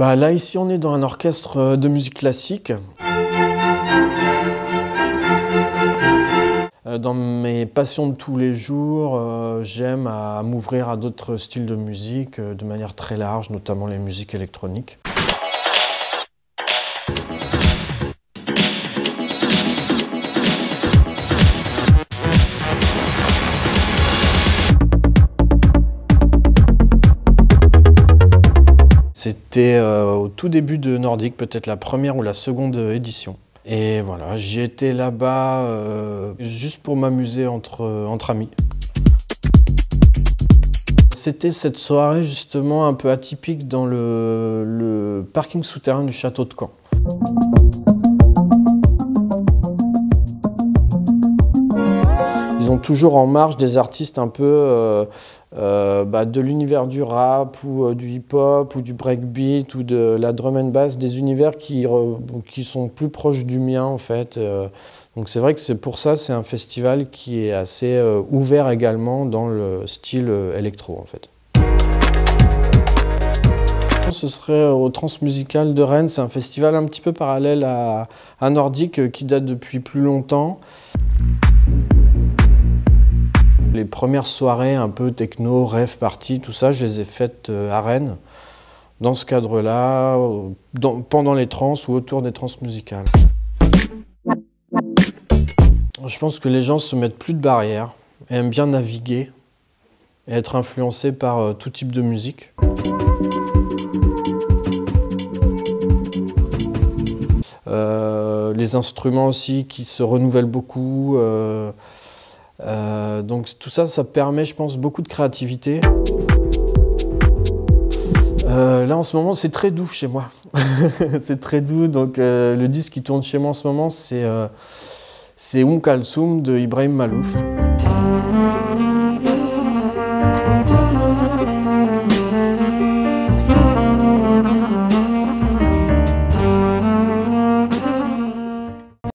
bah Là, ici, on est dans un orchestre de musique classique. Euh, dans mes passions de tous les jours, euh, j'aime à m'ouvrir à d'autres styles de musique euh, de manière très large, notamment les musiques électroniques. C'était au tout début de Nordic, peut-être la première ou la seconde édition. Et voilà, j'y étais là-bas euh, juste pour m'amuser entre, amis. C'était cette soirée justement un peu atypique dans le parking souterrain du château de Caen. Toujours en marge des artistes un peu euh, euh, bah, de l'univers du rap ou euh, du hip-hop ou du breakbeat ou de la drum and bass, des univers qui, qui sont plus proches du mien en fait. Donc c'est vrai que c'est pour ça c'est un festival qui est assez ouvert également dans le style électro en fait. Ce serait au Transmusical de Rennes, c'est un festival un petit peu parallèle à, à Nordique qui date depuis plus longtemps. Les premières soirées un peu techno, rêve party, tout ça, je les ai faites euh, à Rennes, dans ce cadre-là, pendant les trans ou autour des trans musicales. Je pense que les gens se mettent plus de barrières, aiment bien naviguer et être influencés par euh, tout type de musique. Euh, les instruments aussi qui se renouvellent beaucoup. Donc tout ça, ça permet, je pense, beaucoup de créativité. Euh, là en ce moment c'est très doux chez moi. c'est très doux donc euh, le disque qui tourne chez moi en ce moment c'est c'est Um Kalsoum de Ibrahim Malouf.